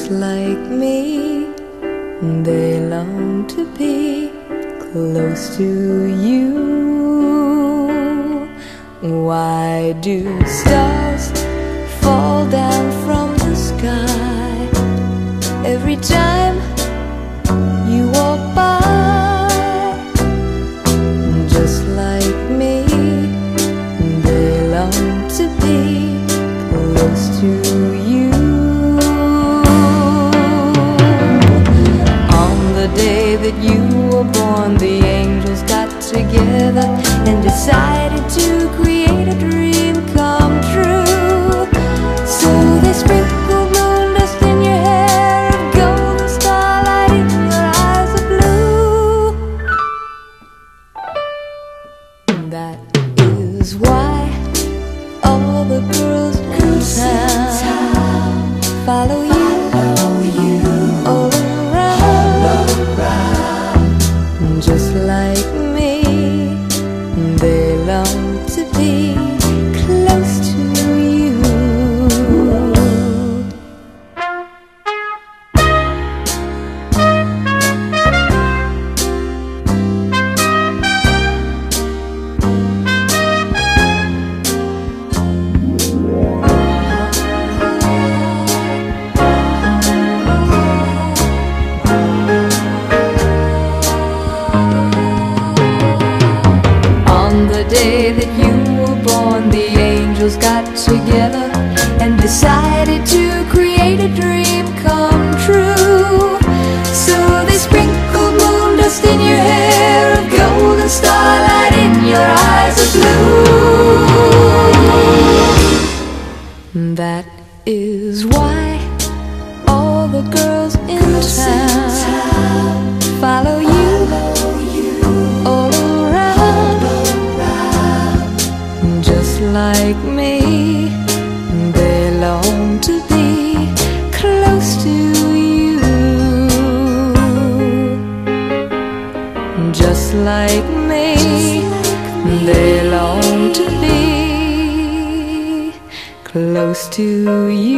just like me. They long to be close to you. Why do stars fall down from the sky every time? That is why all the girls in town, follow, you, all around, just like me. to you.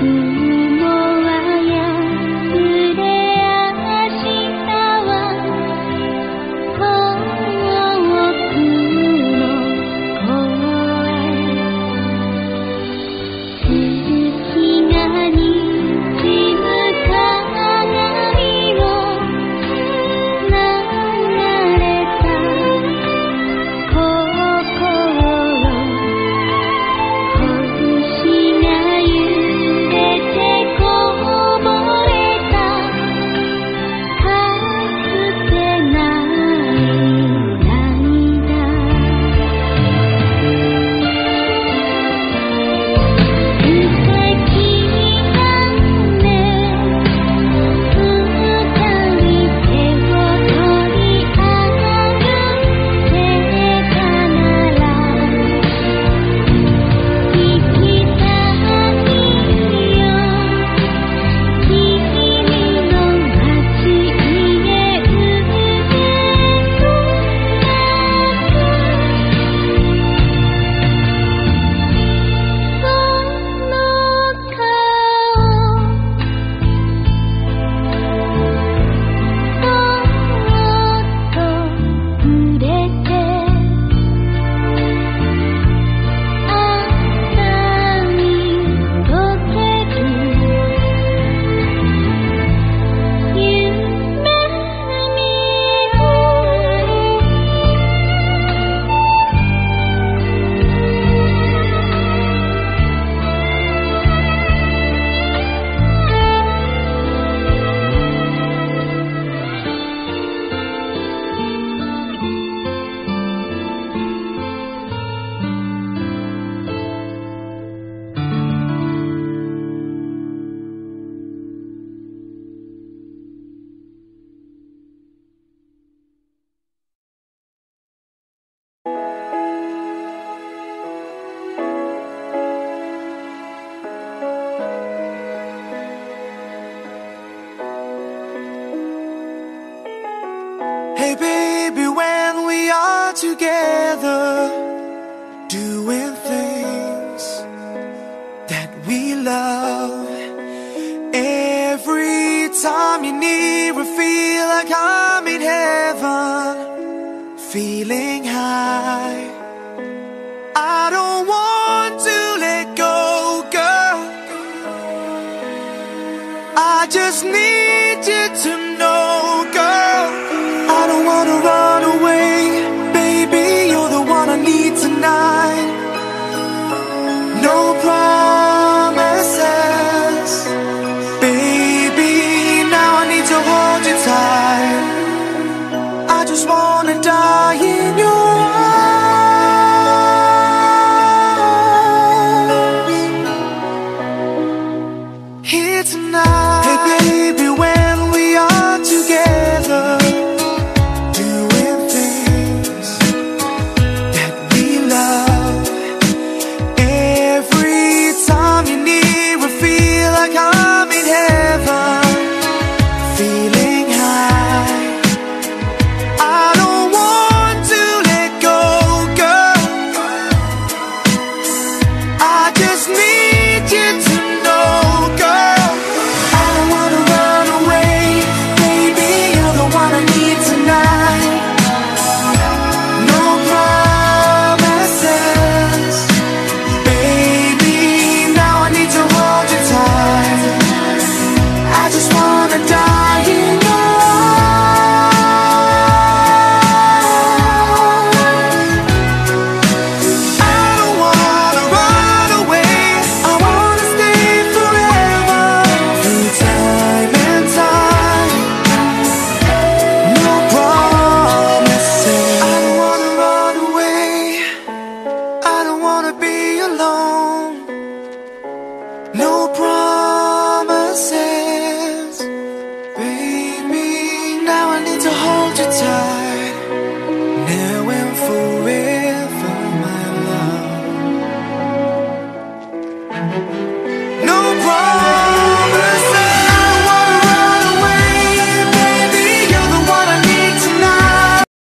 see. Hey baby, when we are together, doing things that we love. Every time you're near, I feel like I'm in heaven, feeling